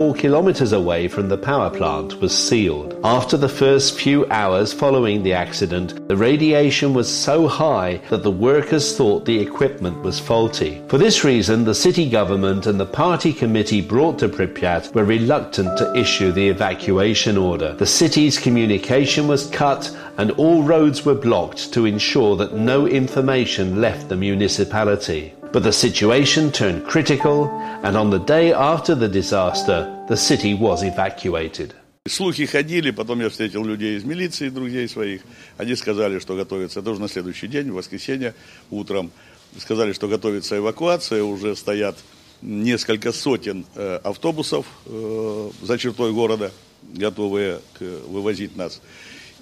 four kilometers away from the power plant was sealed. After the first few hours following the accident, the radiation was so high that the workers thought the equipment was faulty. For this reason, the city government and the party committee brought to Pripyat were reluctant to issue the evacuation order. The city's communication was cut and all roads were blocked to ensure that no information left the municipality. But the situation turned critical, and on the day after the disaster, the city was evacuated. Слухи ходили, потом я встретил людей из милиции, друзей своих. Они сказали, что готовится, это уже на следующий день, в воскресенье, утром. Сказали, что готовится эвакуация, уже стоят несколько сотен э, автобусов э, за чертой города, готовые к, вывозить нас.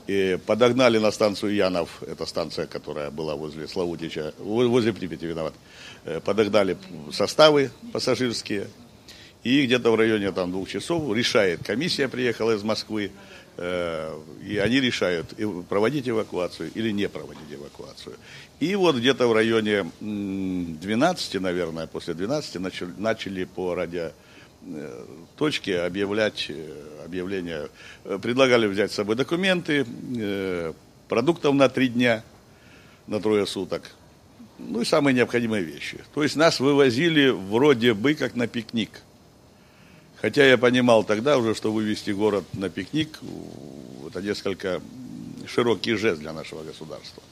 И подогнали на станцию Янов, это станция, которая была возле Славутича, возле Припяти, виноват. Э, подогнали составы пассажирские, и где-то в районе там двух часов решает, комиссия приехала из Москвы, э, и они решают, проводить эвакуацию или не проводить эвакуацию. И вот где-то в районе 12, наверное, после 12 начали, начали по радио э, точки объявлять объявление. Предлагали взять с собой документы, продуктов на три дня, на трое суток – ну и самые необходимые вещи. То есть нас вывозили вроде бы как на пикник. Хотя я понимал тогда уже, что вывести город на пикник – это несколько широкий жест для нашего государства.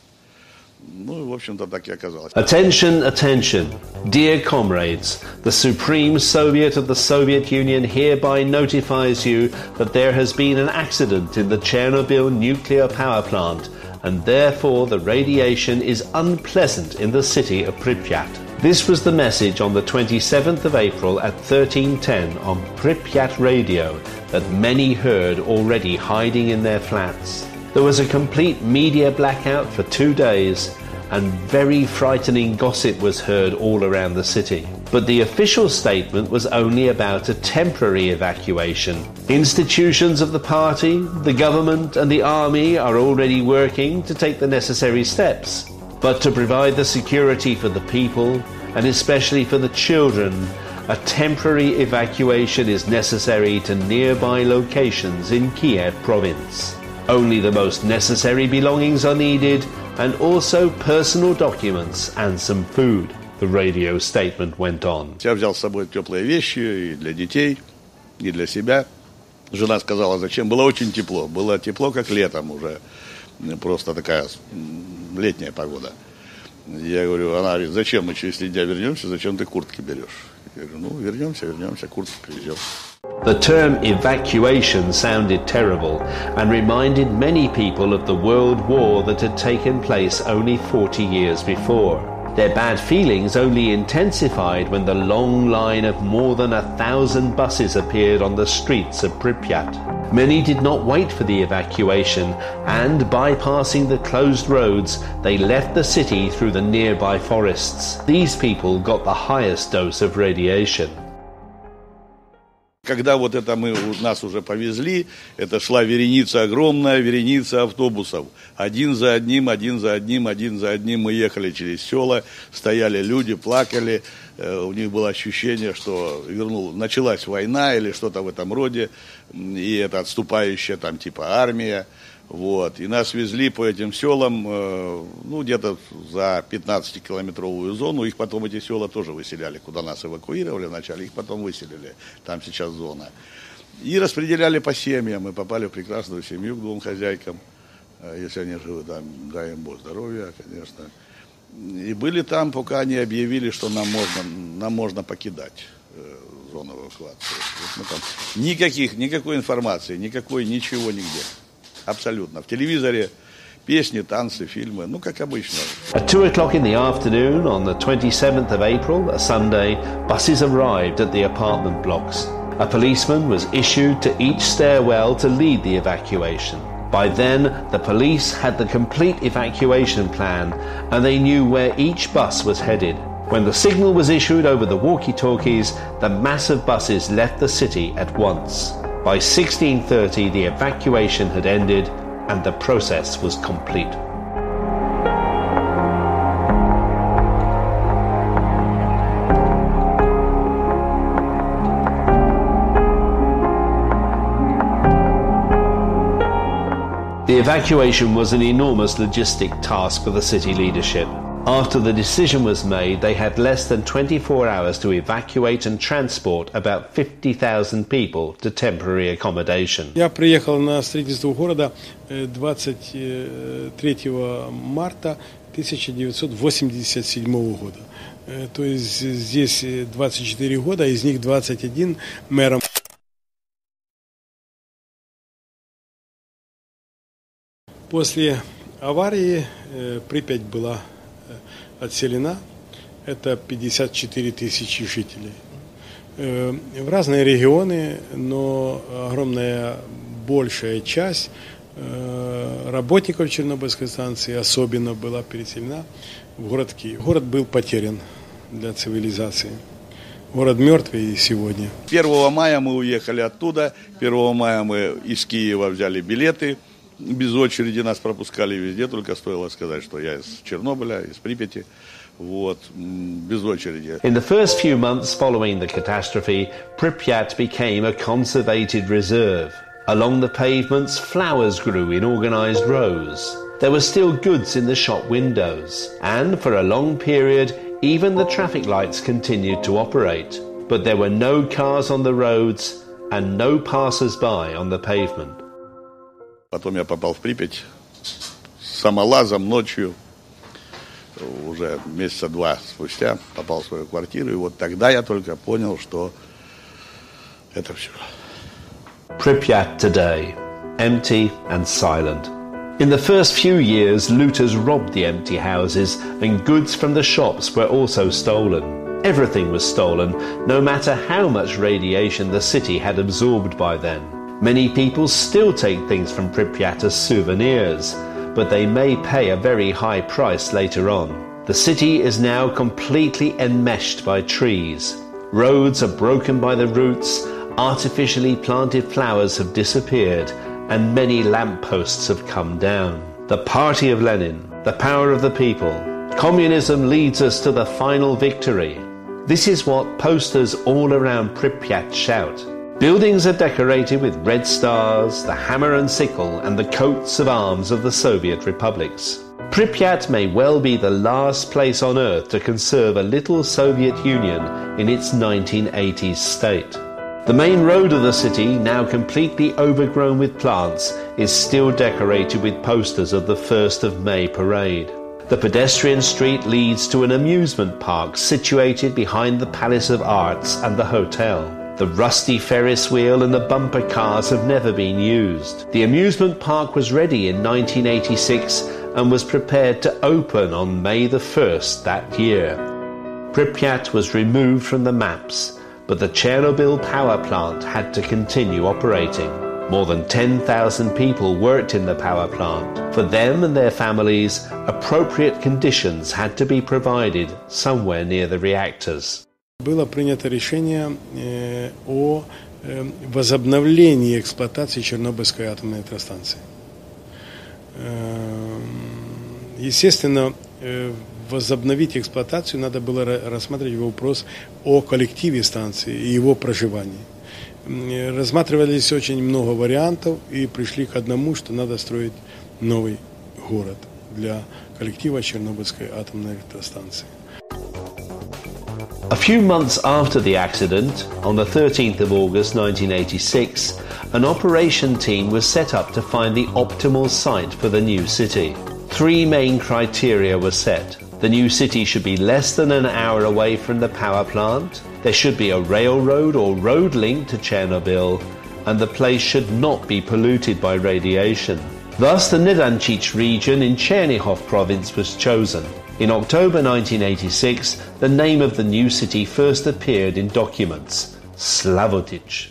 Ну, в общем-то, так и оказалось. Attention, attention. Dear comrades, the Supreme Soviet of the Soviet Union hereby notifies you that there has been an accident in the Chernobyl nuclear power plant – and therefore the radiation is unpleasant in the city of Pripyat. This was the message on the 27th of April at 1310 on Pripyat Radio that many heard already hiding in their flats. There was a complete media blackout for two days, and very frightening gossip was heard all around the city. But the official statement was only about a temporary evacuation. Institutions of the party, the government, and the army are already working to take the necessary steps. But to provide the security for the people, and especially for the children, a temporary evacuation is necessary to nearby locations in Kiev province. Only the most necessary belongings are needed, and also personal documents and some food. The radio statement went on. Я взял с собой теплые вещи и для детей, и для себя. Жена сказала, зачем. Было очень тепло. Было тепло, как летом уже. Просто такая летняя погода. Я говорю, она говорит, зачем мы через три дня вернемся, зачем ты куртки берешь? Я говорю, ну, вернемся, вернемся, куртки привезем. The term evacuation sounded terrible and reminded many people of the world war that had taken place only 40 years before. Their bad feelings only intensified when the long line of more than a thousand buses appeared on the streets of Pripyat. Many did not wait for the evacuation and, bypassing the closed roads, they left the city through the nearby forests. These people got the highest dose of radiation. Когда вот это мы, нас уже повезли, это шла вереница, огромная вереница автобусов. Один за одним, один за одним, один за одним мы ехали через села, стояли люди, плакали. Э, у них было ощущение, что вернул, началась война или что-то в этом роде, и это отступающая там типа армия. Вот. И нас везли по этим селам, э, ну, где-то за 15-километровую зону. Их потом эти села тоже выселяли, куда нас эвакуировали вначале, их потом выселили. Там сейчас зона. И распределяли по семьям. Мы попали в прекрасную семью к двум хозяйкам. Э, если они живы, там, дай им Бог здоровья, конечно. И были там, пока они объявили, что нам можно, нам можно покидать э, зону эвакуации. Вот там, никаких, никакой информации, никакой, ничего нигде. Абсолютно. В телевизоре песни, танцы, фильмы, ну, как обычно. At 2 o'clock in the afternoon on the 27th of April, a Sunday, buses arrived at the apartment blocks. A policeman was issued to each stairwell to lead the evacuation. By then, the police had the complete evacuation plan and they knew where each bus was headed. When the signal was issued over the walkie talkies, the mass of buses left the city at once. By 1630, the evacuation had ended and the process was complete. The evacuation was an enormous logistic task for the city leadership. After the decision was made, they had less than 24 hours to evacuate and transport about 50,000 people to temporary accommodation. Я приехал на строительство города 23 марта 1987 года. То есть здесь 24 года, из них 21 мэром. После аварии Припять была отселена. Это 54 тысячи жителей. В разные регионы, но огромная большая часть работников Чернобыльской станции особенно была переселена в город Киев. Город был потерян для цивилизации. Город мертвый сегодня. 1 мая мы уехали оттуда. 1 мая мы из Киева взяли билеты. Без очереди нас пропускали везде, только стоило сказать, что я из Чернобыля, из Припяти. Вот, без очереди. In the first few months following the catastrophe, Pripyat became a conservated reserve. Along the pavements, flowers grew in organized rows. There were still goods in the shop windows, and for a long period, even the traffic lights continued to operate. But there were no cars on the roads and no passers by on the pavement. Потом я попал в Припять самолазом ночью, уже месяца два спустя попал в свою квартиру, и вот тогда я только понял, что это все. Pripyat today, empty and silent. In the first few years, looters robbed the empty houses and goods from the shops were also stolen. Everything was stolen, no matter how much radiation the city had absorbed by then. Many people still take things from Pripyat as souvenirs, but they may pay a very high price later on. The city is now completely enmeshed by trees. Roads are broken by the roots, artificially planted flowers have disappeared, and many lampposts have come down. The party of Lenin, the power of the people. Communism leads us to the final victory. This is what posters all around Pripyat shout. Buildings are decorated with red stars, the hammer and sickle, and the coats of arms of the Soviet republics. Pripyat may well be the last place on earth to conserve a little Soviet Union in its 1980s state. The main road of the city, now completely overgrown with plants, is still decorated with posters of the 1st of May parade. The pedestrian street leads to an amusement park situated behind the Palace of Arts and the hotel. The rusty Ferris wheel and the bumper cars have never been used. The amusement park was ready in 1986 and was prepared to open on May the 1st that year. Pripyat was removed from the maps but the Chernobyl power plant had to continue operating. More than 10,000 people worked in the power plant. For them and their families, appropriate conditions had to be provided somewhere near the reactors. Было принято решение о возобновлении эксплуатации Чернобыльской атомной электростанции. Естественно, возобновить эксплуатацию, надо было рассматривать вопрос о коллективе станции и его проживании. Рассматривались очень много вариантов и пришли к одному, что надо строить новый город для коллектива Чернобыльской атомной электростанции. A few months after the accident, on the 13th of August 1986, an operation team was set up to find the optimal site for the new city. Three main criteria were set. The new city should be less than an hour away from the power plant, there should be a railroad or road link to Chernobyl, and the place should not be polluted by radiation. Thus, the Nidanchich region in Chernihiv province was chosen. In October 1986, the name of the new city first appeared in documents Slavotich.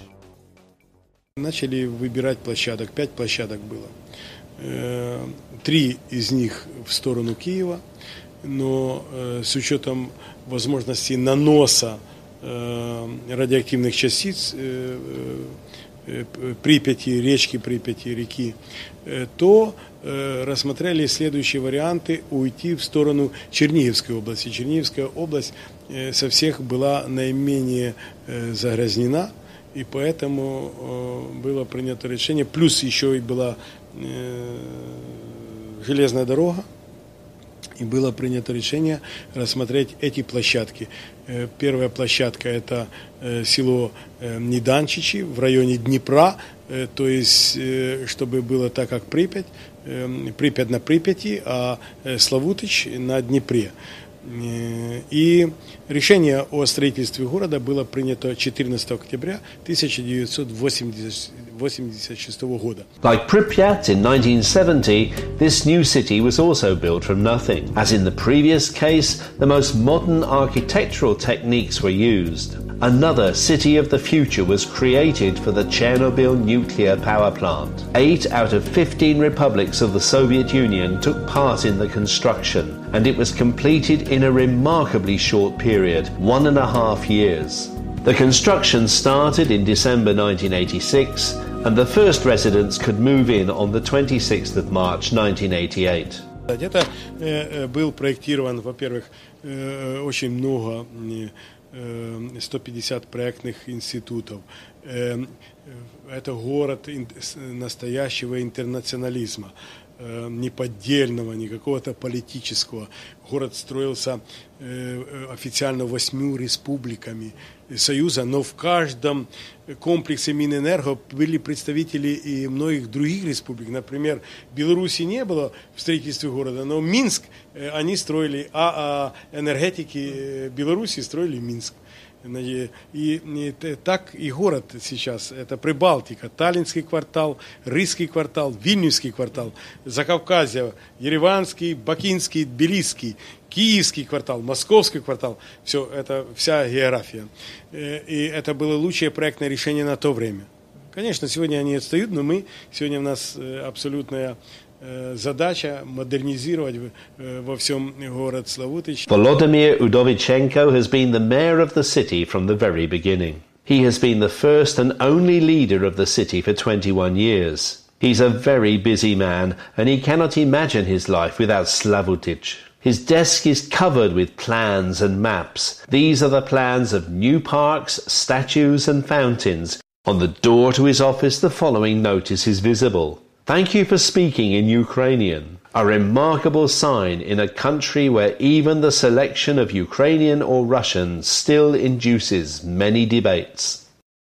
Начали выбирать площадок, пять площадок было. Три из них в сторону Киева, но с учетом возможности наноса радиоактивных частиц Припяти, речки Припяти, реки, то рассмотрели следующие варианты уйти в сторону Черниговской области. Черниговская область со всех была наименее загрязнена И поэтому э, было принято решение, плюс еще и была э, железная дорога, и было принято решение рассмотреть эти площадки. Э, первая площадка – это э, село э, Неданчичи в районе Днепра, то есть, чтобы было так, как Припять, Припять на Припяти, а Славутич на Днепре. И решение о строительстве города было принято 14 октября 1986 года. Like Pripyat in 1970, this new city was also built from nothing. As in the previous case, the most modern architectural techniques were used. Another city of the future was created for the Chernobyl nuclear power plant. Eight out of 15 republics of the Soviet Union took part in the construction, and it was completed in a remarkably short period one and a half years. The construction started in December 1986, and the first residents could move in on the 26th of March 1988. Это был проектирован, во-первых, очень много 150 проектных институтов. Это город настоящего интернационализма неподдельного, не какого-то политического. Город строился официально восьмью республиками Союза, но в каждом комплексе Минэнерго были представители и многих других республик. Например, Беларуси не было в строительстве города, но Минск они строили, а, а энергетики Беларуси строили Минск. И, и так и город сейчас, это Прибалтика, Таллинский квартал, Рысский квартал, Вильнюсский квартал, Закавказье, Ереванский, Бакинский, Тбилисский, Киевский квартал, Московский квартал, все это вся география. И это было лучшее проектное решение на то время. Конечно, сегодня они отстают, но мы, сегодня у нас абсолютная задача модернизировать во всем город Славутич. Volodymyr Udovichenko has been the mayor of the city from the very beginning. He has been the first and only leader of the city for 21 years. He's a very busy man, and he cannot imagine his life without Slavutich. His desk is covered with plans and maps. These are the plans of new parks, statues, and fountains. On the door to his office, the following notice is visible. Thank you for speaking in Ukrainian, a remarkable sign in a country where even the selection of Ukrainian or Russian still induces many debates.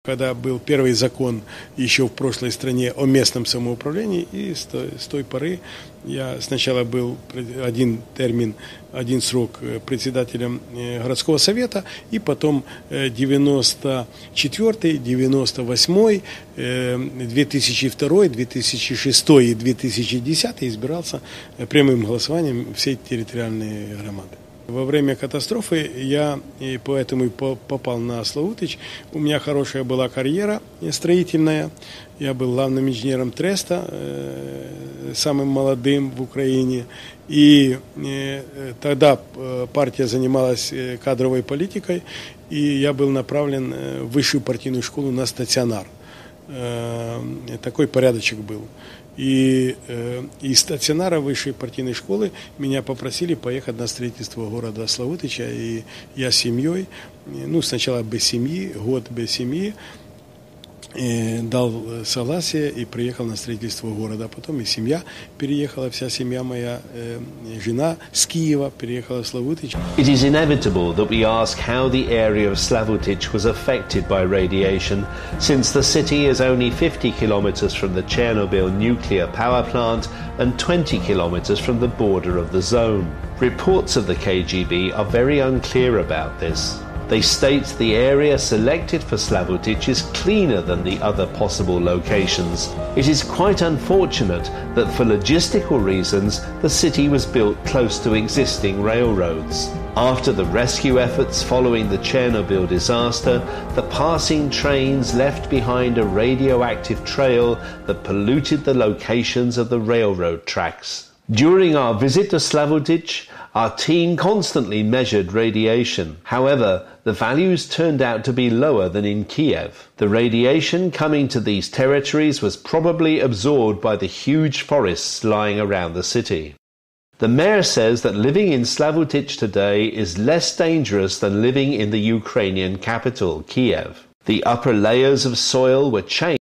Когда был первый закон еще в прошлой стране о местном самоуправлении, и с той, с той поры я сначала был один термин, один срок председателем городского совета, и потом 94 98 2002 2006 и 2010 избирался прямым голосованием всей территориальной громады. Во время катастрофы я и поэтому и попал на Славутич. У меня хорошая была карьера строительная. Я был главным инженером Треста, самым молодым в Украине. И тогда партия занималась кадровой политикой, и я был направлен в высшую партийную школу на стационар. Такой порядочек был. И э, из стационара высшей партийной школы меня попросили поехать на строительство города Славутича. И я с семьей, ну, сначала без семьи, год без семьи, дал согласие и приехал на строительство города. Потом и семья переехала, вся семья моя, жена с Киева переехала в Славутич. It is inevitable that we ask how the area of Slavutich was affected by radiation, since the city is only 50 kilometers from the Chernobyl nuclear power plant and 20 kilometers from the border of the zone. Reports of the KGB are very unclear about this. They state the area selected for Slavutich is cleaner than the other possible locations. It is quite unfortunate that for logistical reasons the city was built close to existing railroads. After the rescue efforts following the Chernobyl disaster, the passing trains left behind a radioactive trail that polluted the locations of the railroad tracks. During our visit to Slavutich, our team constantly measured radiation. However, the values turned out to be lower than in Kiev. The radiation coming to these territories was probably absorbed by the huge forests lying around the city. The mayor says that living in Slavutich today is less dangerous than living in the Ukrainian capital, Kiev. The upper layers of soil were changed